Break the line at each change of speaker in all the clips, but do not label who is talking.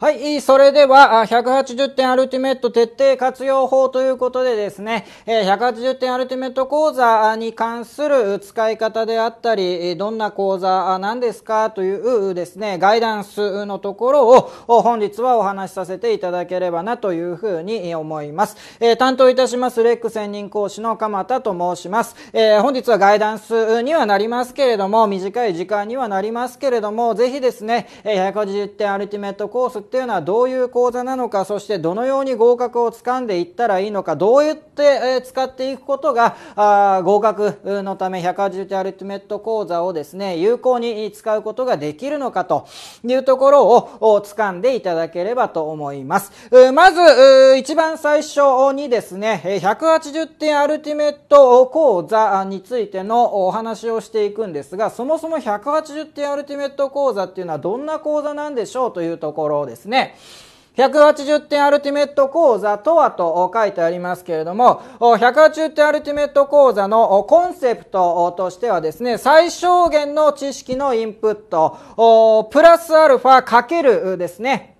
はい、それでは、180点アルティメット徹底活用法ということでですね、180点アルティメット講座に関する使い方であったり、どんな講座なんですかというですね、ガイダンスのところを本日はお話しさせていただければなというふうに思います。担当いたしますレック専任講師の鎌田と申します。本日はガイダンスにはなりますけれども、短い時間にはなりますけれども、ぜひですね、180点アルティメットコースっていうのはどういう講座なのか、そしてどのように合格をつかんでいったらいいのか、どうやって使っていくことが合格のため180点アルティメット講座をですね、有効に使うことができるのかというところをお掴んでいただければと思います。まず、一番最初にですね、180点アルティメット講座についてのお話をしていくんですが、そもそも180点アルティメット講座っていうのはどんな講座なんでしょうというところですですね。180点アルティメット講座とはと書いてありますけれども、180点アルティメット講座のコンセプトとしてはですね、最小限の知識のインプット、プラスアルファかけるですね、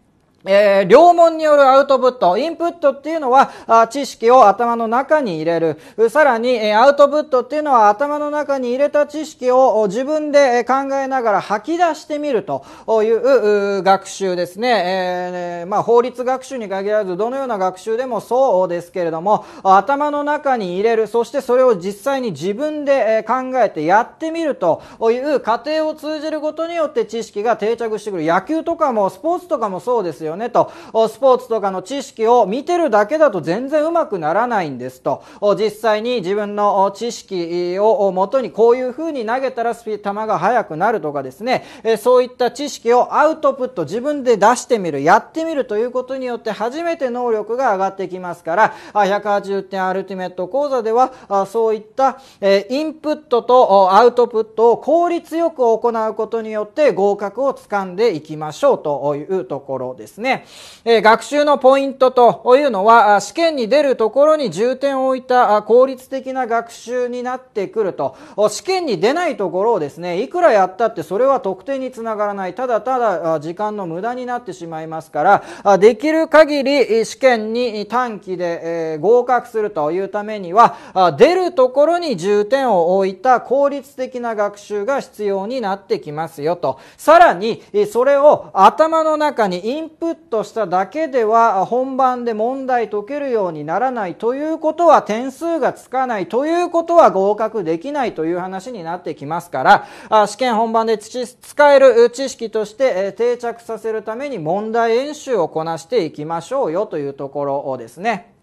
えー両門によるアウトプット。インプットっていうのは、あ知識を頭の中に入れる。さらに、えーアウトプットっていうのは頭の中に入れた知識を自分で考えながら吐き出してみるというう学習ですね。えーまあ、法律学習に限らず、どのような学習でもそうですけれども、頭の中に入れる。そしてそれを実際に自分で考えてやってみるという過程を通じることによって知識が定着してくる。野球とかもスポーツとかもそうですよねと。スポーツとかの知識を見てるだけだと全然うまくならないんですと。実際に自分の知識をもとにこういう風に投げたらスピード球が速くなるとかですね、そういった知識をアウトプット、自分で出してみる、やってみるということによって初めて能力が上がってきますから、180点アルティメット講座では、そういった、インプットとアウトプットを効率よく行うことによって合格をつかんでいきましょうというところですね。ねえ学習のポイントというのは、試験に出るところに重点を置いた効率的な学習になってくると。試験に出ないところをですね、いくらやったってそれは得点につながらない。ただただ時間の無駄になってしまいますから、できる限り試験に短期で合格するというためには、出るところに重点を置いた効率的な学習が必要になってきますよと。さらに、それを頭の中にインプッとしただけでは本番で問題解けるようにならないということは点数がつかないということは合格できないという話になってきますから、試験本番で使える知識として定着させるために問題演習をこなしていきましょうよというところですね。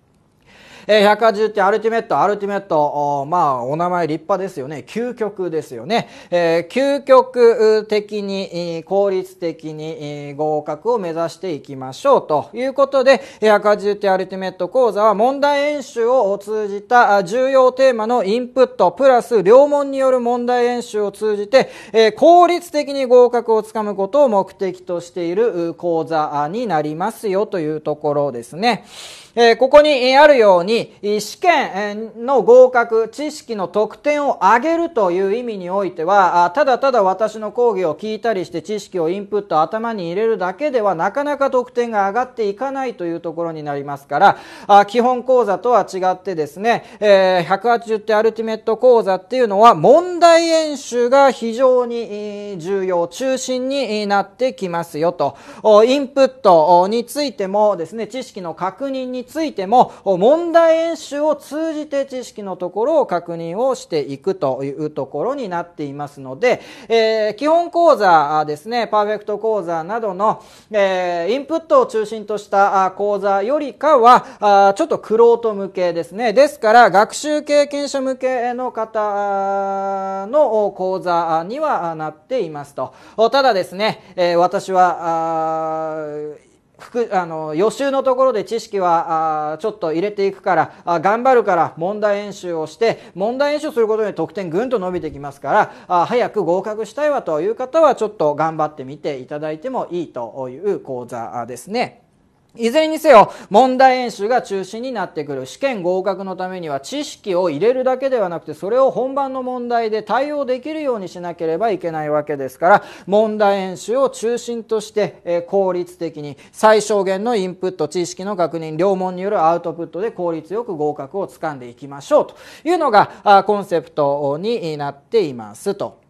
えー180点アルティメット、アルティメット、おまあ、お名前立派ですよね。究極ですよね。えー究極的に、効率的に、合格を目指していきましょうということで、えー180点アルティメット講座は問題演習を通じた重要テーマのインプット、プラス両門による問題演習を通じて、えー効率的に合格をつかむことを目的としている講座になりますよというところですね。えここにあるように、試験の合格、知識の得点を上げるという意味においては、ただただ私の講義を聞いたりして知識をインプット頭に入れるだけではなかなか得点が上がっていかないというところになりますから、あ基本講座とは違ってですね、え180点アルティメット講座っていうのは問題演習が非常に重要、中心になってきますよと。インプットについてもですね、知識の確認にについても、問題演習を通じて知識のところを確認をしていくというところになっていますので、えー基本講座ですね、パーフェクト講座などの、えーインプットを中心とした講座よりかは、あちょっとクロート向けですね。ですから、学習経験者向けの方の講座にはなっていますと。ただですね、えー私は、あー副あの予習のところで知識はあちょっと入れていくからあ頑張るから問題演習をして問題演習することで得点ぐんと伸びてきますからあ早く合格したいわという方はちょっと頑張ってみていただいてもいいという講座ですね。いずれにせよ問題演習が中心になってくる試験合格のためには知識を入れるだけではなくてそれを本番の問題で対応できるようにしなければいけないわけですから問題演習を中心としてえ効率的に最小限のインプット知識の確認両門によるアウトプットで効率よく合格をつかんでいきましょうというのがコンセプトになっていますと。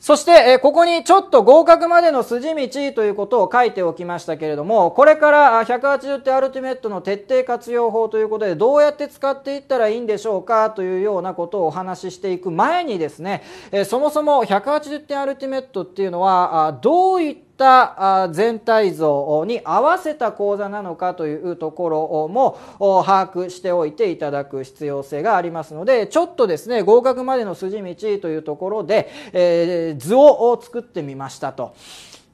そして、ここにちょっと合格までの筋道ということを書いておきましたけれども、これから180点アルティメットの徹底活用法ということで、どうやって使っていったらいいんでしょうかというようなことをお話ししていく前にですね、そもそも180点アルティメットっていうのは、どういったった全体像に合わせた講座なのかというところも把握しておいていただく必要性がありますのでちょっとですね合格までの筋道というところで、え、図を作ってみましたと。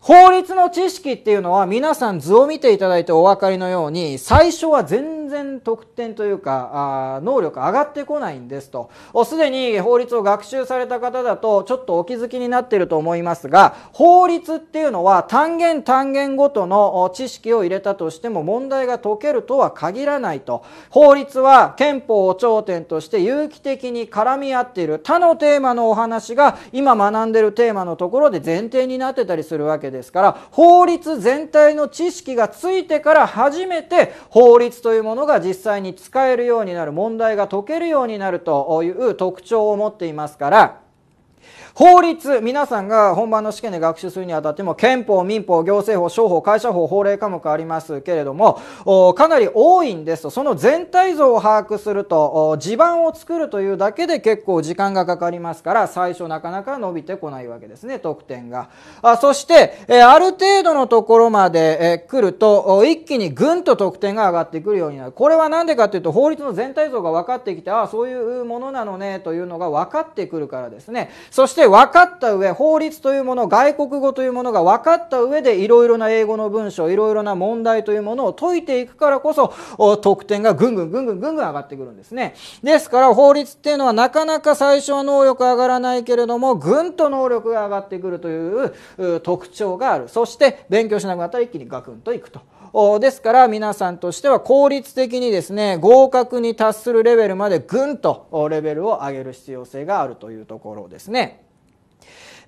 法律の知識っていうのは皆さん図を見ていただいてお分かりのように最初は全然得点というかあ能力上がってこないんですと。すでに法律を学習された方だとちょっとお気づきになっていると思いますが法律っていうのは単元単元ごとの知識を入れたとしても問題が解けるとは限らないと。法律は憲法を頂点として有機的に絡み合っている他のテーマのお話が今学んでいるテーマのところで前提になってたりするわけです。ですから法律全体の知識がついてから初めて法律というものが実際に使えるようになる問題が解けるようになるという特徴を持っていますから法律、皆さんが本番の試験で学習するにあたっても、憲法、民法、行政法、商法、会社法、法令科目ありますけれども、かなり多いんですと、その全体像を把握すると、地盤を作るというだけで結構時間がかかりますから、最初なかなか伸びてこないわけですね、得点が。あそして、えある程度のところまで、え来ると、一気にぐんと得点が上がってくるようになる。これは何でかというと、法律の全体像が分かってきて、ああ、そういうものなのね、というのが分かってくるからですね。そして、分かった上、法律というもの、外国語というものが分かった上で、いろいろな英語の文章、いろいろな問題というものを解いていくからこそ、得点がぐんぐんぐんぐんぐんぐん上がってくるんですね。ですから、法律っていうのはなかなか最初は能力上がらないけれども、ぐんと能力が上がってくるという特徴がある。そして、勉強しなくなったら一気にガクンといくと。ですから皆さんとしては効率的にですね合格に達するレベルまでぐんとレベルを上げる必要性があるというところですね。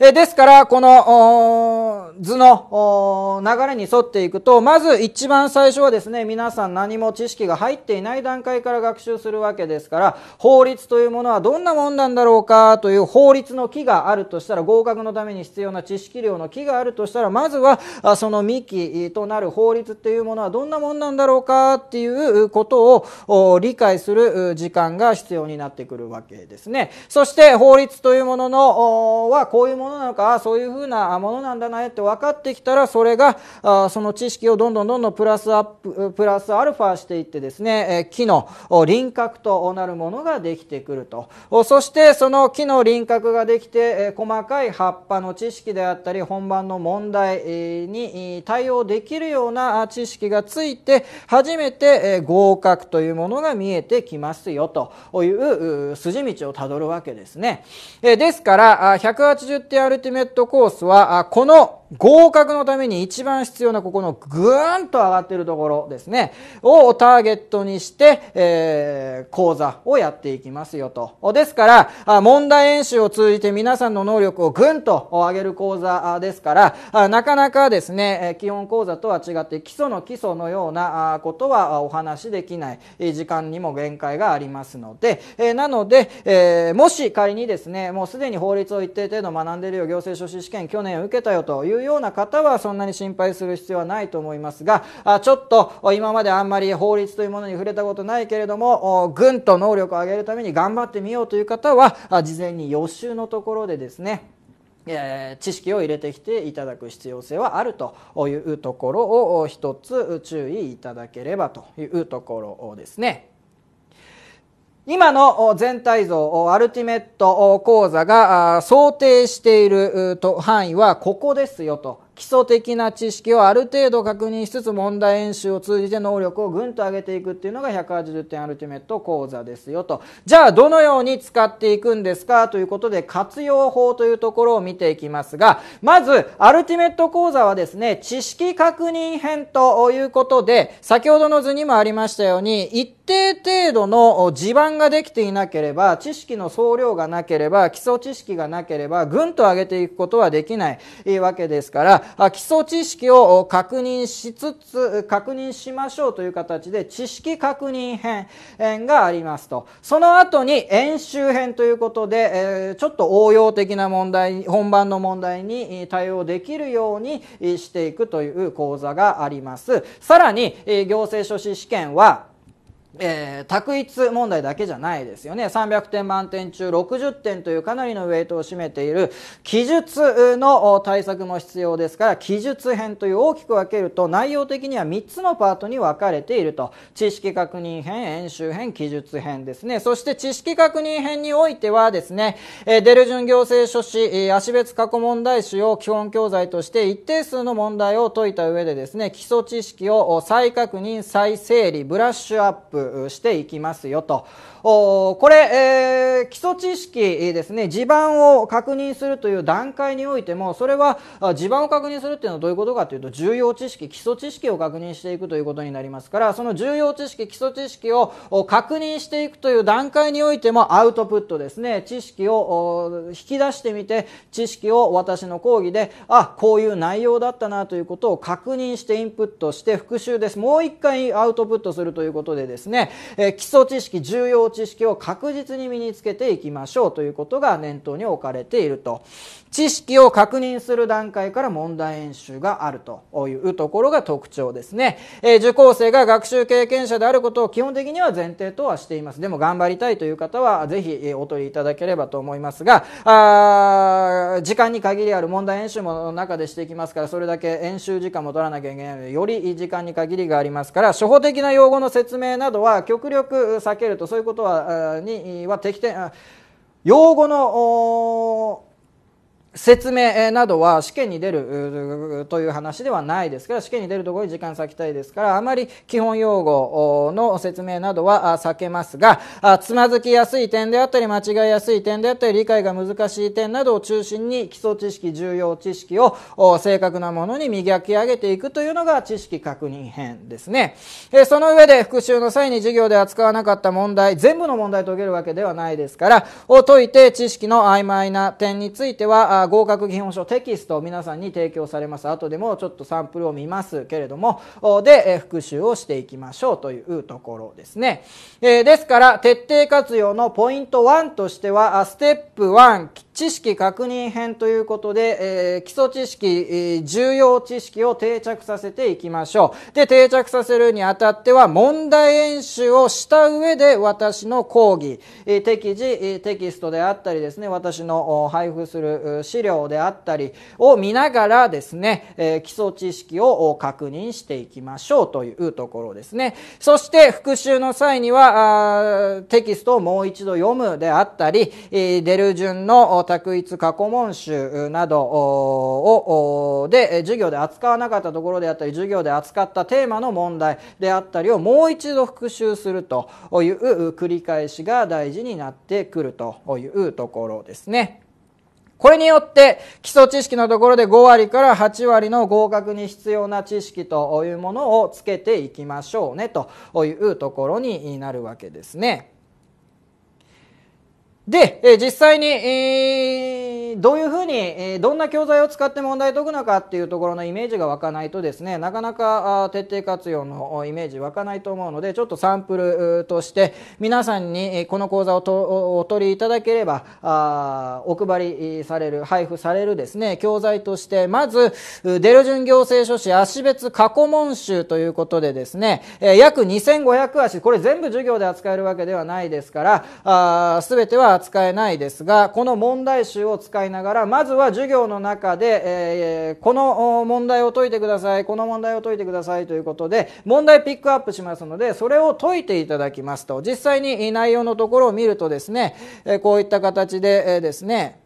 えですから、この図の流れに沿っていくと、まず一番最初はですね、皆さん何も知識が入っていない段階から学習するわけですから、法律というものはどんなもんなんだろうかという法律の木があるとしたら、合格のために必要な知識量の木があるとしたら、まずはその幹となる法律っていうものはどんなもんなんだろうかっていうことを理解する時間が必要になってくるわけですね。そして法律というもののはこういうものものなのかそういうふうなものなんだなって分かってきたらそれがその知識をどんどんどんどんプラスアッププラスアルファしていってですね木の輪郭となるものができてくるとそしてその木の輪郭ができて細かい葉っぱの知識であったり本番の問題に対応できるような知識がついて初めて合格というものが見えてきますよという筋道をたどるわけですね。ですから180点アルティメットコースはこの合格のために一番必要なここのぐーんと上がってるところですね、をターゲットにして、えー、講座をやっていきますよと。ですから、問題演習を通じて皆さんの能力をぐんと上げる講座ですから、なかなかですね、基本講座とは違って基礎の基礎のようなことはお話しできない、時間にも限界がありますので、なので、えー、もし仮にですね、もうすでに法律を一定程度学んでいるよ、行政書士試験去年受けたよといういうような方はそんなに心配する必要はないと思いますがちょっと今まであんまり法律というものに触れたことないけれどもぐんと能力を上げるために頑張ってみようという方は事前に予習のところでですね知識を入れてきていただく必要性はあるというところを一つ注意いただければというところですね。今の全体像、アルティメット講座が想定している範囲はここですよと。基礎的な知識をある程度確認しつつ問題演習を通じて能力をぐんと上げていくっていうのが180点アルティメット講座ですよと。じゃあどのように使っていくんですかということで活用法というところを見ていきますが、まずアルティメット講座はですね、知識確認編ということで、先ほどの図にもありましたように、一定程度の地盤ができていなければ、知識の総量がなければ、基礎知識がなければ、ぐんと上げていくことはできないわけですから、基礎知識を確認しつつ、確認しましょうという形で、知識確認編がありますと。その後に演習編ということで、ちょっと応用的な問題、本番の問題に対応できるようにしていくという講座があります。さらに、行政書士試験は、えー、択一問題だけじゃないですよね。300点満点中60点というかなりのウェイトを占めている記述の対策も必要ですから、記述編という大きく分けると内容的には3つのパートに分かれていると。知識確認編、演習編、記述編ですね。そして知識確認編においてはですね、えデルジュン行政書士、足別過去問題集を基本教材として一定数の問題を解いた上でですね、基礎知識を再確認、再整理、ブラッシュアップ、していきますよと。これ、えー、基礎知識ですね、地盤を確認するという段階においても、それは地盤を確認するっていうのはどういうことかというと、重要知識、基礎知識を確認していくということになりますから、その重要知識、基礎知識を確認していくという段階においても、アウトプットですね、知識を引き出してみて、知識を私の講義で、あ、こういう内容だったなということを確認してインプットして復習です。もう一回アウトプットするということでですね、え基礎知識、重要知識知識を確実に身につけていきましょうということが念頭に置かれていると。知識を確認する段階から問題演習があるというところが特徴ですね。え受講生が学習経験者であることを基本的には前提とはしています。でも頑張りたいという方はぜひお取りいただければと思いますが、あ時間に限りある問題演習も中でしていきますから、それだけ演習時間も取らなきゃいけないので、より時間に限りがありますから、初歩的な用語の説明などは極力避けると、そういうこととは、には適点、用語の説明などは試験に出るという話ではないですから試験に出るところに時間割きたいですからあまり基本用語の説明などは避けますがつまずきやすい点であったり間違いやすい点であったり理解が難しい点などを中心に基礎知識重要知識を正確なものに磨き上げていくというのが知識確認編ですね。その上で復習の際に授業で扱わなかった問題全部の問題解けるわけではないですからを解いて知識の曖昧な点については合格基本書テキストを皆さんに提供されます。後でもちょっとサンプルを見ますけれどもで復習をしていきましょうというところですね、ですから徹底活用のポイント1としてはステップ1知識確認編ということで、えー、基礎知識、えー、重要知識を定着させていきましょう。で、定着させるにあたっては、問題演習をした上で、私の講義、えー、適時、えー、テキストであったりですね、私の配布する資料であったりを見ながらですね、えー、基礎知識を確認していきましょうというところですね。そして、復習の際には、あテキストをもう一度読むであったり、えー、出る順の択一過去問集などをで授業で扱わなかったところであったり授業で扱ったテーマの問題であったりをもう一度復習するという繰り返しが大事になってくるというところですね。これによって基礎知識のところで5割から8割の合格に必要な知識というものをつけていきましょうねというところになるわけですね。で、え実際に、えー、どういうふうに、え、どんな教材を使って問題解くのかっていうところのイメージが湧かないとですね、なかなか徹底活用のイメージ湧かないと思うので、ちょっとサンプルとして皆さんにこの講座をとお取りいただければあ、お配りされる、配布されるですね、教材として、まず、デルジュン行政書士足別過去問集ということでですね、え約2500足、これ全部授業で扱えるわけではないですから、すべては使えないですがこの問題集を使いながらまずは授業の中で、えー、この問題を解いてくださいこの問題を解いてくださいということで問題ピックアップしますのでそれを解いていただきますと実際に内容のところを見るとですねこういった形でですね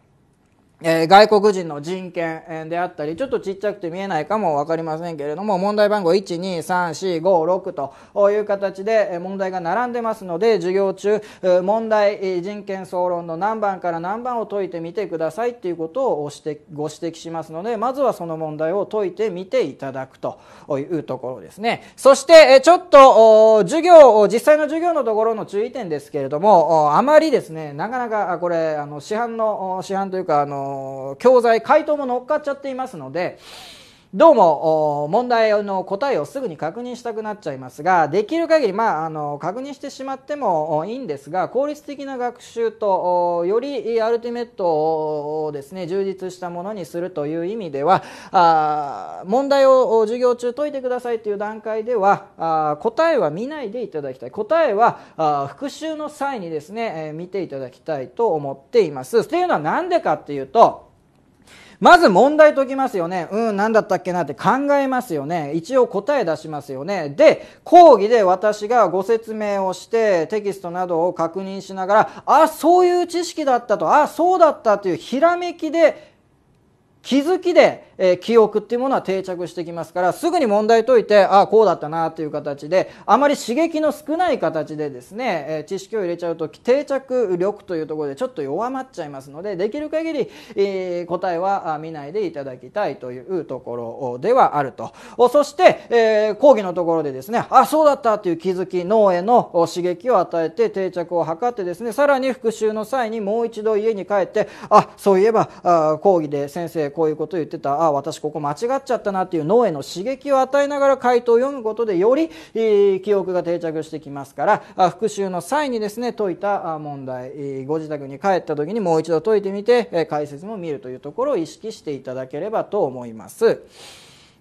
えー、外国人の人権であったり、ちょっとちっちゃくて見えないかもわかりませんけれども、問題番号1、2、3、4、5、6という形で問題が並んでますので、授業中、問題、人権総論の何番から何番を解いてみてくださいっていうことをご指摘しますので、まずはその問題を解いてみていただくというところですね。そして、ちょっと、授業、実際の授業のところの注意点ですけれども、あまりですね、なかなかこれ、あの、市販の、市販というか、あの、教材回答も乗っかっちゃっていますのでどうも問題の答えをすぐに確認したくなっちゃいますができる限りまああの確認してしまってもいいんですが効率的な学習とよりアルティメットをですね充実したものにするという意味ではあ問題を授業中解いてくださいという段階ではあ答えは見ないでいただきたい答えはあ復習の際にですね、え見ていただきたいと思っています。というのは何でかっていうとまず問題解きますよね。うん、何だったっけなって考えますよね。一応答え出しますよね。で、講義で私がご説明をしてテキストなどを確認しながら、あ、そういう知識だったと、あ、そうだったというひらめきで気づきでえー、記憶っていうものは定着してきますからすぐに問題解いてああこうだったなという形であまり刺激の少ない形でですね、えー、知識を入れちゃうと定着力というところでちょっと弱まっちゃいますのでできる限り、えー、答えは見ないでいただきたいというところではあると。そして、えー、講義のところでですねあそうだったという気づき脳への刺激を与えて定着を図ってですねさらに復習の際にもう一度家に帰ってあそういえばあ講義で先生こういうこと言ってた。あ私ここ間違っちゃったなっていう脳への刺激を与えながら回答を読むことでより、記憶が定着してきますから復習の際にですね解いた問題ご自宅に帰った時にもう一度解いてみて解説も見るというところを意識していただければと思います。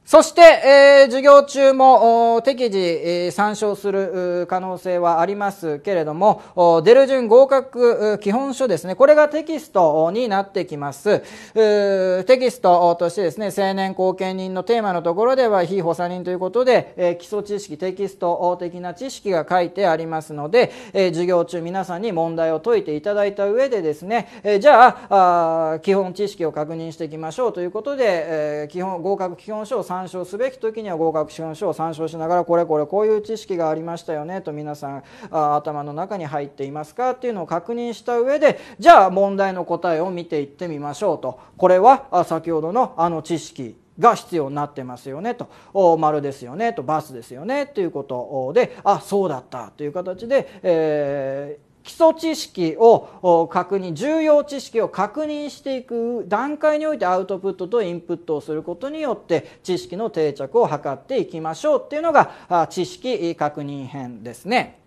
そして、えー、授業中も適時、えー、参照する可能性はありますけれども、出る順合格基本書ですね、これがテキストになってきます。テキストとしてですね、青年後見人のテーマのところでは、非補佐人ということで、えー、基礎知識、テキスト的な知識が書いてありますので、えー、授業中皆さんに問題を解いていただいた上でですね、えー、じゃああ、基本知識を確認していきましょうということで、えー、基本合格基本書を参照すべき時には合格資本書を参照しながらこれこれこういう知識がありましたよねと皆さんあ頭の中に入っていますかっていうのを確認した上でじゃあ問題の答えを見ていってみましょうと。これは先ほどのあの知識が必要になってますよねと。丸ですよねと。バスですよねということであそうだったという形で、えー基礎知識を確認重要知識を確認していく段階においてアウトプットとインプットをすることによって知識の定着を図っていきましょうっていうのが知識確認編ですね。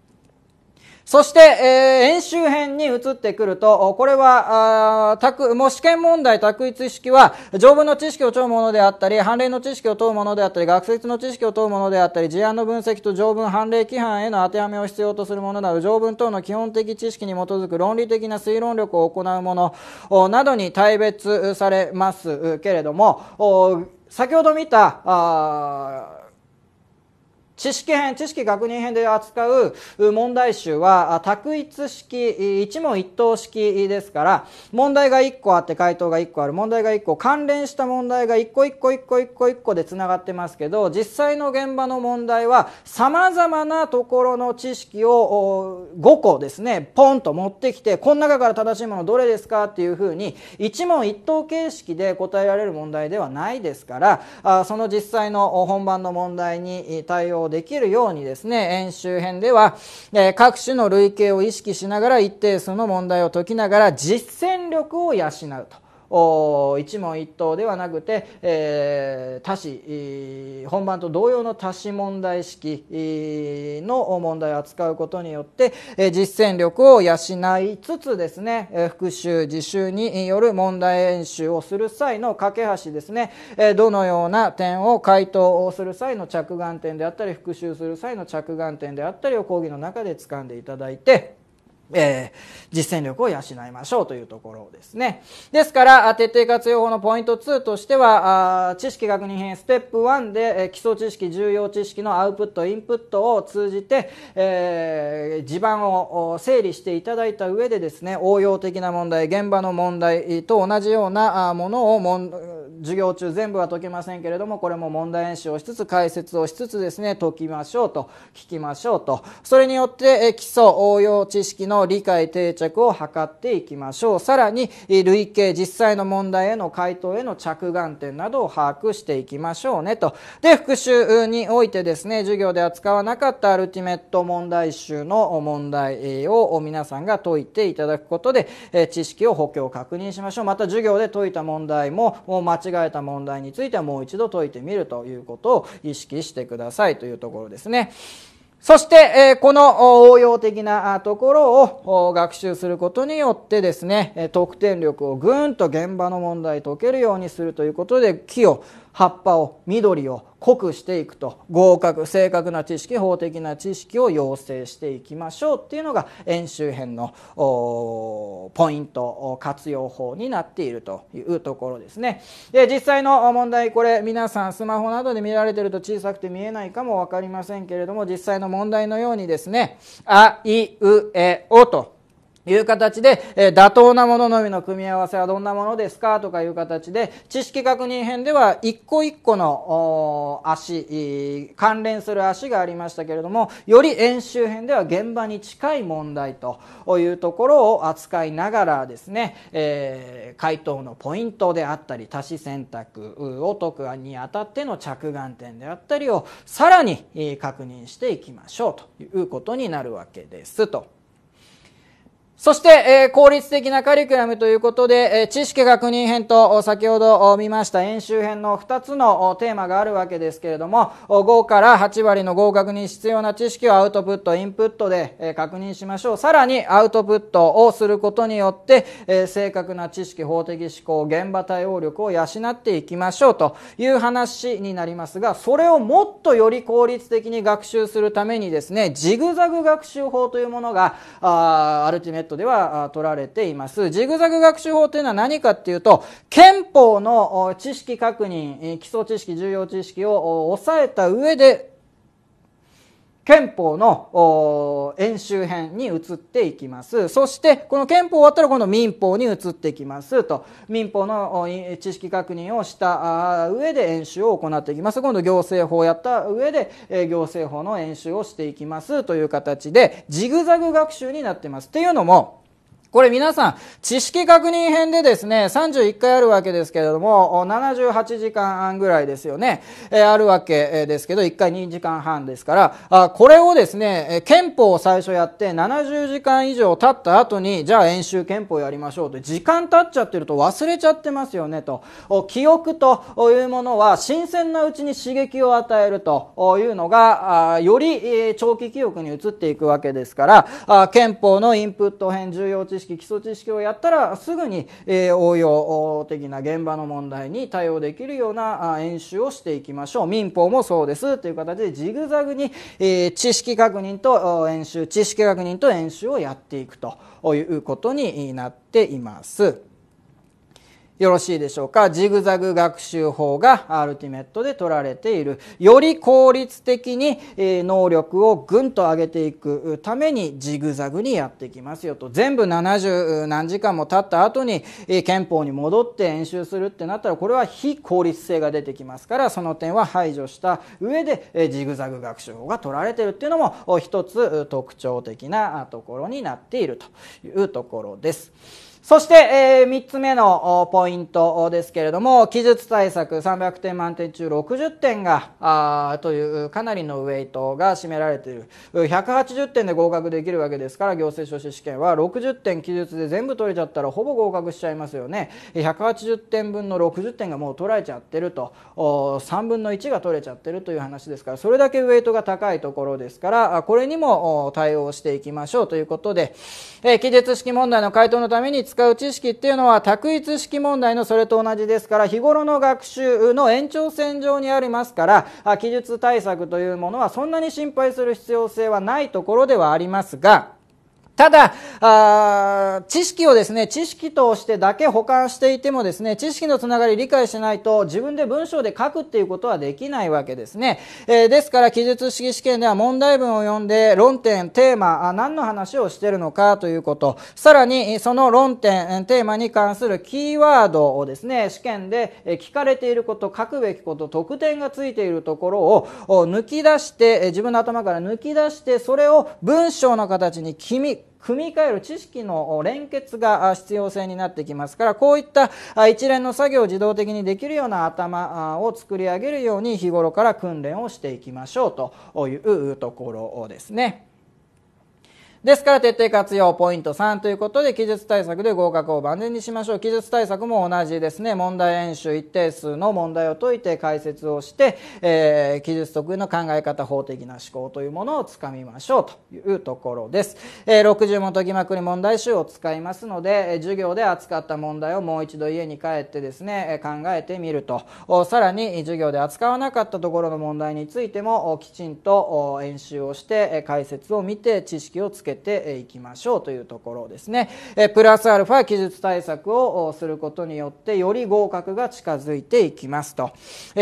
そして、えー、演習編に移ってくると、これは、あくもう試験問題択一式は、条文の知識を問うものであったり、判例の知識を問うものであったり、学説の知識を問うものであったり、事案の分析と条文、判例規範への当てはめを必要とするものなど、条文等の基本的知識に基づく論理的な推論力を行うものなどに大別されますけれども、先ほど見た、あ知識編、知識確認編で扱う問題集は、択一式、一問一答式ですから、問題が1個あって回答が1個ある。問題が1個、関連した問題が1個1個1個1個1個で繋がってますけど、実際の現場の問題は、様々なところの知識を5個ですね、ポンと持ってきて、この中から正しいものどれですかっていうふうに、一問一答形式で答えられる問題ではないですから、その実際の本番の問題に対応できるようにですね、演習編では、え、各種の類型を意識しながら一定数の問題を解きながら実践力を養うと。一問一答ではなくて、えー、多子本番と同様の多子問題式の問題を扱うことによって実践力を養いつつですね復習自習による問題演習をする際の架け橋ですねどのような点を回答をする際の着眼点であったり復習する際の着眼点であったりを講義の中で掴んでいただいてえー実践力を養いましょうというところですね。ですから、徹底活用法のポイント2としては、知識確認編ステップ1で基礎知識、重要知識のアウトプット、インプットを通じて、えー、地盤を整理していただいた上でですね、応用的な問題、現場の問題と同じようなものを授業中全部は解けませんけれども、これも問題演習をしつつ、解説をしつつですね、解きましょうと、聞きましょうと。それによって、基礎応用知識のの理解定着を図っていきましょう。さらに累計実際の問題への回答への着眼点などを把握していきましょうねと。で復習においてですね授業で扱わなかったアルティメット問題集の問題を皆さんが解いていただくことで知識を補強確認しましょう。また授業で解いた問題も間違えた問題についてはもう一度解いてみるということを意識してくださいというところですね。そして、この応用的なところを学習することによってですね、得点力をぐんと現場の問題解けるようにするということで、木を葉っぱを緑を濃くしていくと合格正確な知識法的な知識を養成していきましょうっていうのが演習編のポイント活用法になっているというところですね。で実際の問題これ皆さんスマホなどで見られてると小さくて見えないかも分かりませんけれども実際の問題のようにですね「あいうえお」という形で、え妥当なもののみの組み合わせはどんなものですか？とかいう形で、知識確認編では一個一個の足、関連する足がありましたけれども、より演習編では現場に近い問題というところを扱いながらですね、えー、回答のポイントであったり、足し選択を解くにあたっての着眼点であったりをさらに確認していきましょうということになるわけですと。そして、えー、効率的なカリキュラムということで、えー、知識確認編と先ほど見ました演習編の2つのテーマがあるわけですけれども、5から8割の合格に必要な知識をアウトプット、インプットで、えー、確認しましょう。さらにアウトプットをすることによって、えー、正確な知識、法的思考、現場対応力を養っていきましょうという話になりますが、それをもっとより効率的に学習するためにですね、ジグザグ学習法というものが、あアルティメットトでは取られています。ジグザグ学習法というのは何かっていうと、憲法の知識確認、基礎知識、重要知識を抑えた上で憲法の演習編に移っていきます。そして、この憲法終わったら今度民法に移っていきますと。民法の知識確認をした上で演習を行っていきます。今度行政法をやった上で行政法の演習をしていきますという形で、ジグザグ学習になっています。っていうのも、これ皆さん、知識確認編でですね、31回あるわけですけれども、78時間半ぐらいですよね、えあるわけですけど、1回2時間半ですから、あこれをですね、憲法を最初やって70時間以上経った後に、じゃあ演習憲法やりましょうと、時間経っちゃってると忘れちゃってますよねと。記憶というものは新鮮なうちに刺激を与えるというのが、より長期記憶に移っていくわけですから、憲法のインプット編重要知識識基礎知識をやったらすぐに、え、応用的な現場の問題に対応できるような演習をしていきましょう民法もそうですという形でジグザグに、え、知識確認と演習知識確認と演習をやっていくということになっています。よろしいでしょうか？ジグザグ学習法がアルティメットで取られている。より効率的に能力をぐんと上げていくためにジグザグにやっていきますよと。全部70何時間も経った後に憲法に戻って演習するってなったらこれは非効率性が出てきますからその点は排除した上でジグザグ学習法が取られているっていうのも一つ特徴的なところになっているというところです。そして、えー、3つ目のポイントですけれども、記述対策300点満点中60点が、あというかなりのウェイトが占められている。180点で合格できるわけですから、行政書士試験は60点記述で全部取れちゃったらほぼ合格しちゃいますよね。180点分の60点がもう取られちゃってると、3分の1が取れちゃってるという話ですから、それだけウェイトが高いところですから、これにも対応していきましょうということで、えー、記述式問題の回答のために使う知識っていうのは択一式問題のそれと同じですから日頃の学習の延長線上にありますから記述対策というものはそんなに心配する必要性はないところではありますがただ、知識をですね、知識としてだけ保管していてもですね、知識のつながり理解しないと自分で文章で書くっていうことはできないわけですね。えー、ですから、記述式試験では問題文を読んで論点、テーマ、何の話をしているのかということ、さらにその論点、テーマに関するキーワードをですね、試験で聞かれていること、書くべきこと、得点がついているところを抜き出して、自分の頭から抜き出して、それを文章の形に組組み替える知識の連結が必要性になってきますからこういった一連の作業を自動的にできるような頭を作り上げるように日頃から訓練をしていきましょうというところですね。ですから徹底活用ポイント3ということで記述対策で合格を万全にしましょう。記述対策も同じですね。問題演習一定数の問題を解いて解説をして、えー、記述得意の考え方法的な思考というものをつかみましょうというところです、えー、60問解きまくり問題集を使いますので授業で扱った問題をもう一度家に帰ってですね考えてみると。さらに授業で扱わなかったところの問題についてもきちんと演習をして解説を見て知識をつけていきましょうというところですね。プラスアルファ記述対策をすることによってより合格が近づいていきますと。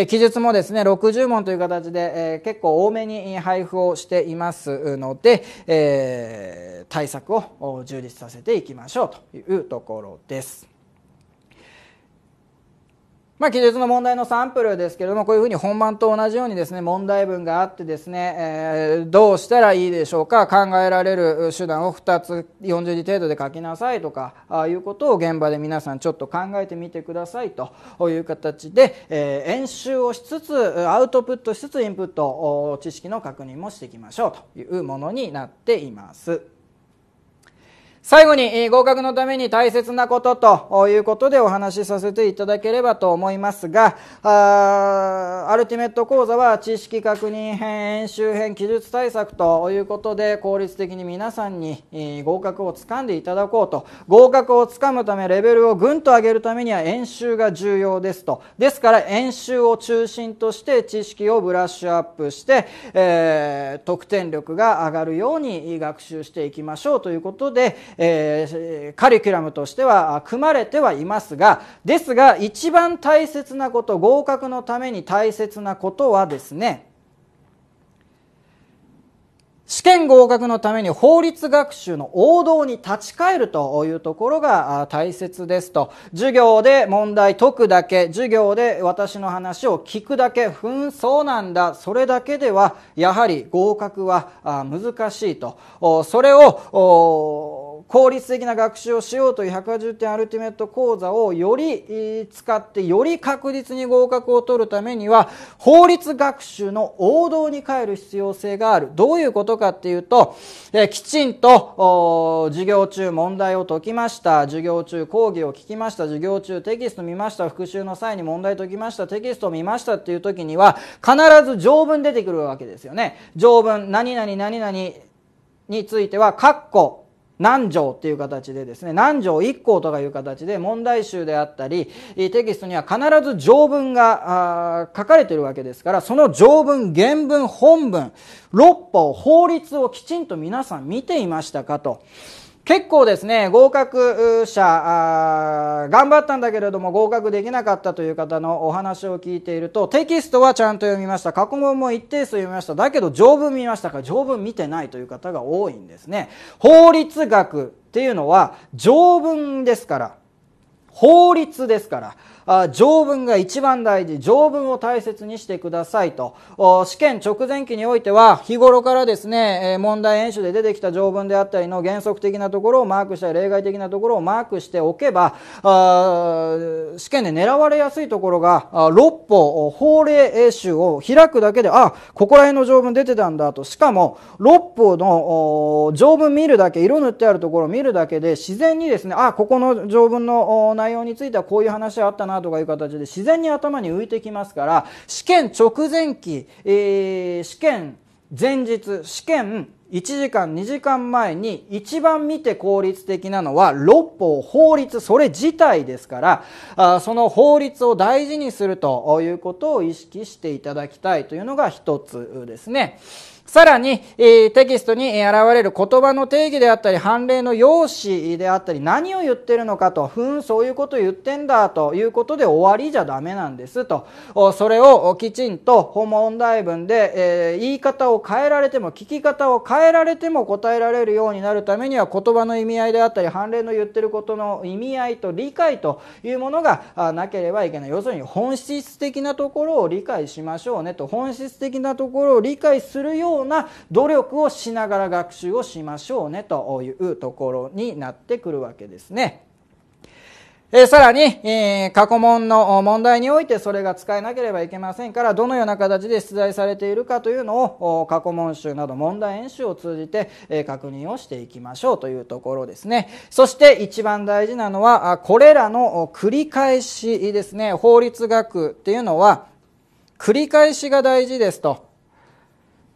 記述もですね、60問という形で結構多めに配布をしていますので、対策を充実させていきましょうというところです。まあ、記述の問題のサンプルですけれどもこういうふうに本番と同じようにですね問題文があってですね、えー、どうしたらいいでしょうか考えられる手段を2つ40字程度で書きなさいとかあいうことを現場で皆さんちょっと考えてみてくださいという形で、えー、演習をしつつアウトプットしつつインプット知識の確認もしていきましょうというものになっています。最後に合格のために大切なことということでお話しさせていただければと思いますが、アルティメット講座は知識確認編、演習編、記述対策ということで効率的に皆さんに合格をつかんでいただこうと、合格をつかむためレベルをぐんと上げるためには演習が重要ですと。ですから演習を中心として知識をブラッシュアップして、えー、得点力が上がるように学習していきましょうということで、えー、カリキュラムとしては組まれてはいますがですが一番大切なこと合格のために大切なことはですね試験合格のために法律学習の王道に立ち返るというところが大切ですと。授業で問題解くだけ、授業で私の話を聞くだけ、ふん、そうなんだ、それだけではやはり合格は難しいと。それを効率的な学習をしようという180点アルティメット講座をより使ってより確実に合格を取るためには法律学習の王道に変える必要性がある。どういうことかっていうときちんと授業中問題を解きました。授業中講義を聞きました。授業中テキスト見ました。復習の際に問題解きました。テキストを見ましたっていう時には必ず条文出てくるわけですよね。条文何々何々については括弧何条っていう形でですね何条一項とかいう形で問題集であったりテキストには必ず条文が書かれているわけですからその条文原文本文六法法律をきちんと皆さん見ていましたかと。結構ですね、合格者、頑張ったんだけれども合格できなかったという方のお話を聞いていると、テキストはちゃんと読みました。過去問も一定数読みました。だけど条文見ましたか？条文見てないという方が多いんですね。法律学っていうのは条文ですから、法律ですから、あ条文が一番大事条文を大切にしてくださいと。試験直前期においては日頃からですね問題演習で出てきた条文であったりの原則的なところをマークしたり例外的なところをマークしておけば試験で狙われやすいところが6歩法令集を開くだけであここら辺の条文出てたんだと。しかも6歩の条文見るだけ色塗ってあるところを見るだけで自然にですねあここの条文の内容についてはこういう話あったななとかいう形で自然に頭に浮いてきますから試験直前期、えー、試験前日試験1時間2時間前に一番見て効率的なのは六法法律それ自体ですからあその法律を大事にするということを意識していただきたいというのが一つですね。さらに、えテキストに現れる言葉の定義であったり、判例の用紙であったり、何を言ってるのかと、ふん、そういうこと言ってんだということで終わりじゃダメなんですと。それをきちんと問題文で、え言い方を変えられても、聞き方を変えられても答えられるようになるためには、言葉の意味合いであったり、判例の言ってることの意味合いと理解というものがなければいけない。要するに本質的なところを理解しましょうねと。本質的なところを理解するような努力をしながら学習をしましょうねというところになってくるわけですね。えさらに、え過去問の問題においてそれが使えなければいけませんから、どのような形で出題されているかというのを過去問集など問題演習を通じて、え確認をしていきましょうというところですね。そして一番大事なのは、これらの繰り返しですね。法律学っていうのは、繰り返しが大事ですと。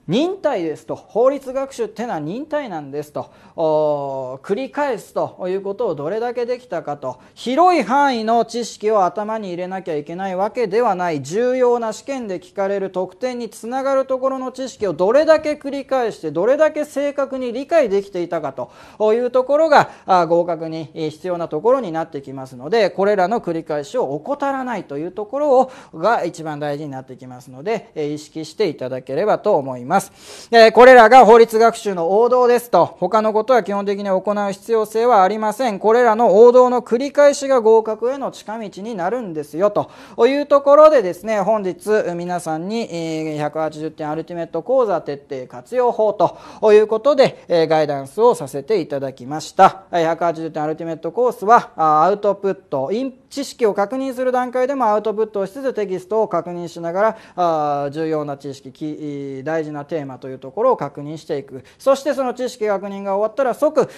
忍耐ですと。法律学習ってのは忍耐なんですと。繰り返すということをどれだけできたかと。広い範囲の知識を頭に入れなきゃいけないわけではない。重要な試験で聞かれる得点につながるところの知識をどれだけ繰り返してどれだけ正確に理解できていたかと。いうところが合格に必要なところになってきますのでこれらの繰り返しを怠らないというところをが一番大事になってきますので意識していただければと思います。ます。えこれらが法律学習の王道ですと、他のことは基本的に行う必要性はありません。これらの王道の繰り返しが合格への近道になるんですよ、というところでですね、本日皆さんに180点アルティメット講座徹底活用法ということでガイダンスをさせていただきました。180点アルティメットコースはアウトプット、知識を確認する段階でもアウトプットをしつつテキストを確認しながら重要な知識大事なテーマというところを確認していく。そしてその知識確認が終わったら即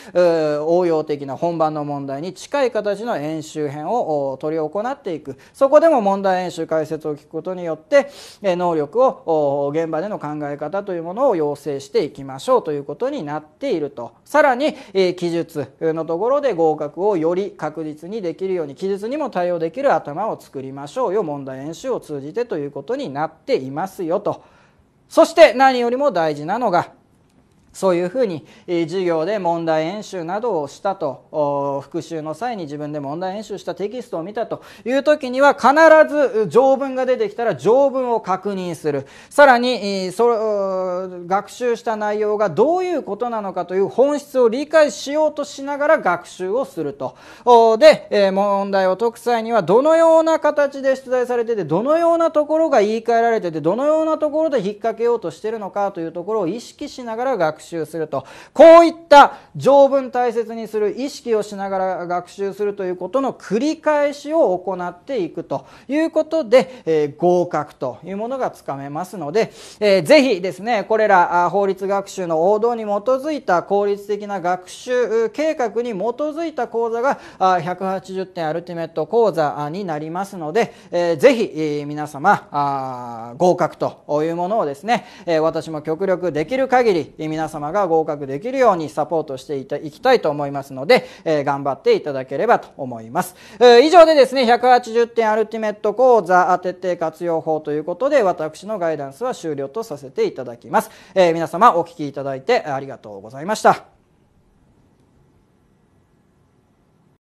応用的な本番の問題に近い形の演習編を執り行っていく。そこでも問題演習解説を聞くことによって能力を現場での考え方というものを養成していきましょう。ということになっていると。さらに記述のところで合格をより確実にできるように記述にも対応できる頭を作りましょうよ。問題演習を通じてということになっていますよ。と。そして何よりも大事なのがそういうふうに授業で問題演習などをしたと復習の際に自分で問題演習したテキストを見たという時には必ず条文が出てきたら条文を確認する。さらに学習した内容がどういうことなのかという本質を理解しようとしながら学習をすると。で問題を解く際にはどのような形で出題されててどのようなところが言い換えられててどのようなところで引っ掛けようとしてるのかというところを意識しながら学習習すると。こういった条文大切にする意識をしながら学習するということの繰り返しを行っていくということで、えー、合格というものがつかめますので、えー、ぜひですね、これら法律学習の王道に基づいた効率的な学習計画に基づいた講座が180点アルティメット講座になりますので、えー、ぜひ皆様合格というものをですね、私も極力できる限り皆様様が合格できるようにサポートしていきたいと思いますので、えー、頑張っていただければと思います。えー、以上でですね、180点アルティメット講座徹底活用法ということで、私のガイダンスは終了とさせていただきます。えー、皆様お聴きいただいてありがとうございました。